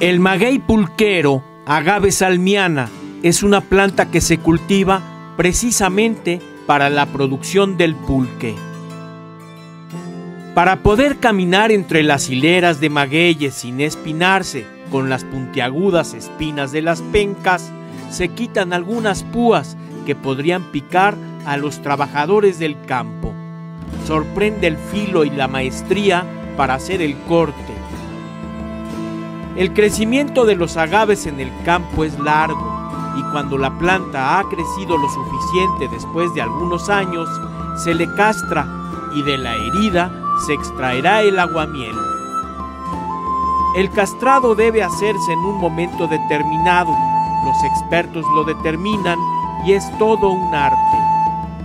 El maguey pulquero, agave salmiana, es una planta que se cultiva precisamente para la producción del pulque. Para poder caminar entre las hileras de magueyes sin espinarse con las puntiagudas espinas de las pencas, se quitan algunas púas que podrían picar a los trabajadores del campo. Sorprende el filo y la maestría para hacer el corte. El crecimiento de los agaves en el campo es largo y cuando la planta ha crecido lo suficiente después de algunos años, se le castra y de la herida se extraerá el aguamiel. El castrado debe hacerse en un momento determinado. Los expertos lo determinan y es todo un arte.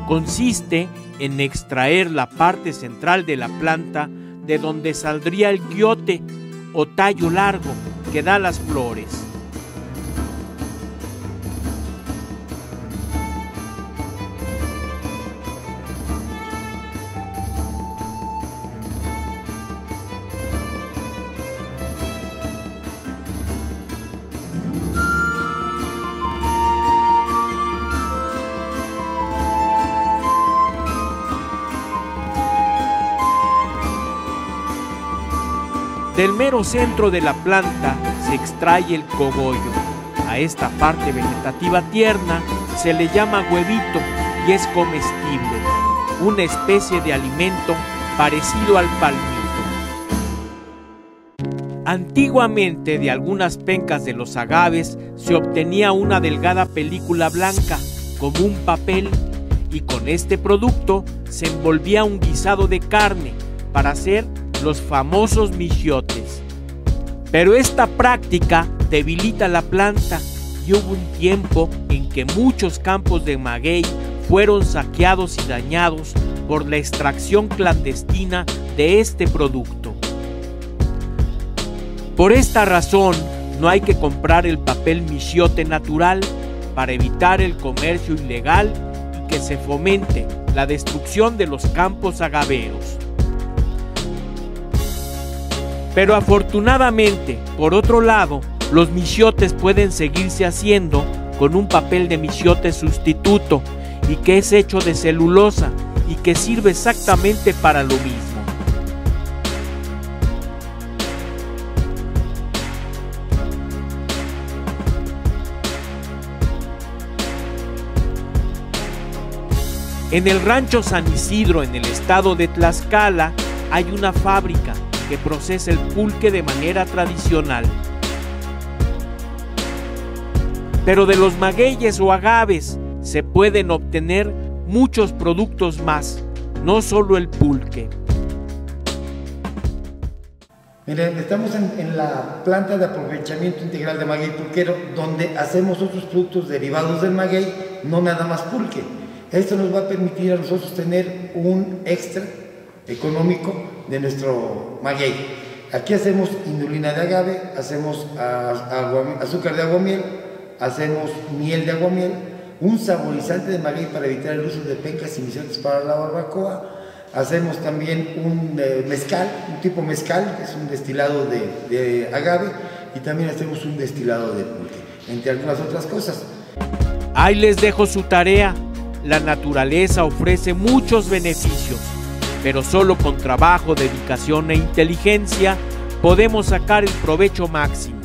Consiste en extraer la parte central de la planta de donde saldría el guiote o tallo largo que da las flores. Del mero centro de la planta se extrae el cogollo. A esta parte vegetativa tierna se le llama huevito y es comestible, una especie de alimento parecido al palmito. Antiguamente de algunas pencas de los agaves se obtenía una delgada película blanca como un papel y con este producto se envolvía un guisado de carne para hacer los famosos michiotes. Pero esta práctica debilita la planta y hubo un tiempo en que muchos campos de maguey fueron saqueados y dañados por la extracción clandestina de este producto. Por esta razón, no hay que comprar el papel michiote natural para evitar el comercio ilegal y que se fomente la destrucción de los campos agaveros. Pero afortunadamente, por otro lado, los michiotes pueden seguirse haciendo con un papel de michiote sustituto y que es hecho de celulosa y que sirve exactamente para lo mismo. En el rancho San Isidro, en el estado de Tlaxcala, hay una fábrica que procesa el pulque de manera tradicional. Pero de los magueyes o agaves se pueden obtener muchos productos más, no solo el pulque. Miren, estamos en, en, la planta de aprovechamiento integral de maguey pulquero, donde hacemos otros productos derivados del maguey, no nada más pulque. Esto nos va a permitir a nosotros tener un extra económico de nuestro maguey. Aquí hacemos indulina de agave, hacemos azúcar de aguamiel, hacemos miel de aguamiel, un saborizante de maguey para evitar el uso de pencas y misiones para la barbacoa, hacemos también un eh, mezcal, un tipo mezcal, que es un destilado de, de agave, y también hacemos un destilado de pulque, entre algunas otras cosas. Ahí les dejo su tarea. La naturaleza ofrece muchos beneficios pero solo con trabajo, dedicación e inteligencia podemos sacar el provecho máximo.